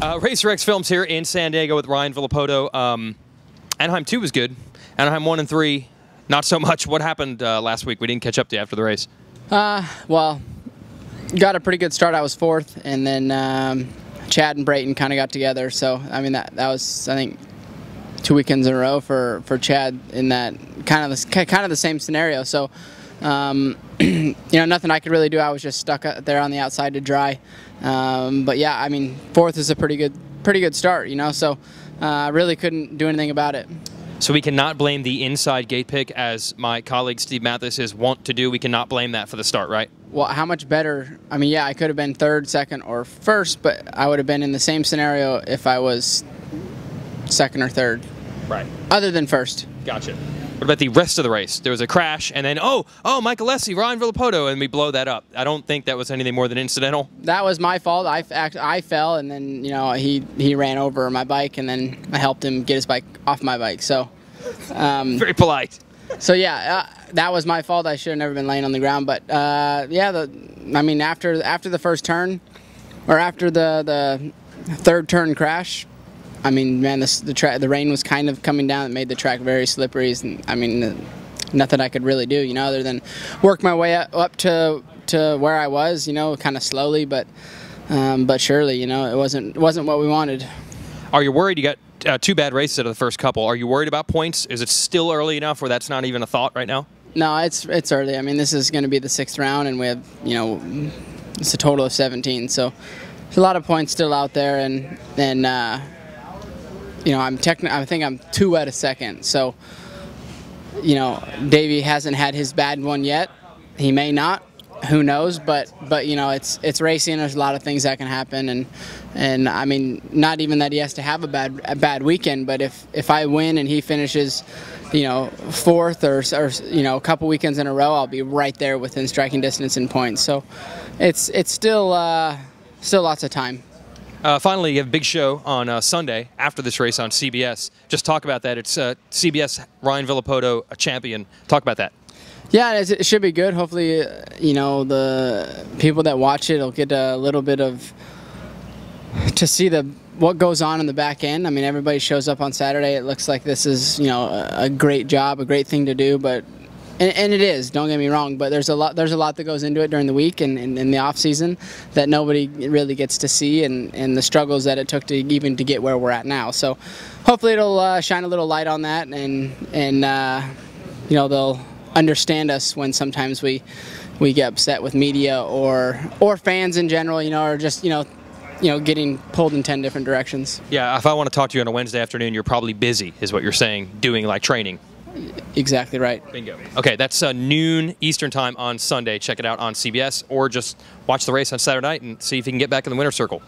Uh, Racer X Films here in San Diego with Ryan Villopoto. Um, Anaheim 2 was good. Anaheim 1 and 3, not so much. What happened uh, last week? We didn't catch up to after the race. Uh, well, got a pretty good start. I was fourth, and then um, Chad and Brayton kind of got together. So, I mean, that, that was, I think, two weekends in a row for, for Chad in that kind of the, kind of the same scenario. So, um, you know, nothing I could really do. I was just stuck there on the outside to dry. Um, but yeah, I mean, fourth is a pretty good, pretty good start. You know, so I uh, really couldn't do anything about it. So we cannot blame the inside gate pick, as my colleague Steve Matthes is wont to do. We cannot blame that for the start, right? Well, how much better? I mean, yeah, I could have been third, second, or first, but I would have been in the same scenario if I was second or third. Right. Other than first. Gotcha. What about the rest of the race? There was a crash, and then oh, oh, Michael Alessi, Ryan Villopoto, and we blow that up. I don't think that was anything more than incidental. That was my fault. I, I fell, and then you know he he ran over my bike, and then I helped him get his bike off my bike. So um, very polite. So yeah, uh, that was my fault. I should have never been laying on the ground. But uh, yeah, the I mean after after the first turn, or after the the third turn crash, I mean, man, this, the track, the rain was kind of coming down. It made the track very slippery. And, I mean, nothing I could really do, you know, other than work my way up, up to to where I was, you know, kind of slowly, but um, but surely, you know, it wasn't wasn't what we wanted. Are you worried? You got uh, two bad races out of the first couple. Are you worried about points? Is it still early enough where that's not even a thought right now? No, it's it's early. I mean, this is going to be the sixth round, and we have you know, it's a total of 17. So there's a lot of points still out there, and and. Uh, you know, I'm techni- I think I'm two at a second. So, you know, Davey hasn't had his bad one yet. He may not. Who knows? But but you know, it's it's racing. There's a lot of things that can happen, and and I mean, not even that he has to have a bad a bad weekend. But if if I win and he finishes, you know, fourth or or you know, a couple weekends in a row, I'll be right there within striking distance and points. So, it's it's still uh, still lots of time. Uh, finally, you have a big show on uh, Sunday after this race on CBS. Just talk about that. It's uh, CBS Ryan Villopoto, a champion. Talk about that. Yeah, it should be good. Hopefully, uh, you know the people that watch it will get a little bit of to see the what goes on in the back end. I mean, everybody shows up on Saturday. It looks like this is you know a great job, a great thing to do, but and, and, it is. Don't get me wrong, but there's a lot. There's a lot that goes into it during the week and in the off season that nobody really gets to see, and, and the struggles that it took to even to get where we're at now. So, hopefully, it'll uh, shine a little light on that, and and uh, you know they'll understand us when sometimes we we get upset with media or or fans in general, you know, or just you know you know, getting pulled in 10 different directions. Yeah, if I want to talk to you on a Wednesday afternoon, you're probably busy, is what you're saying, doing like training. Exactly right. Bingo. Okay, that's uh, noon Eastern time on Sunday. Check it out on CBS or just watch the race on Saturday night and see if you can get back in the winner's circle.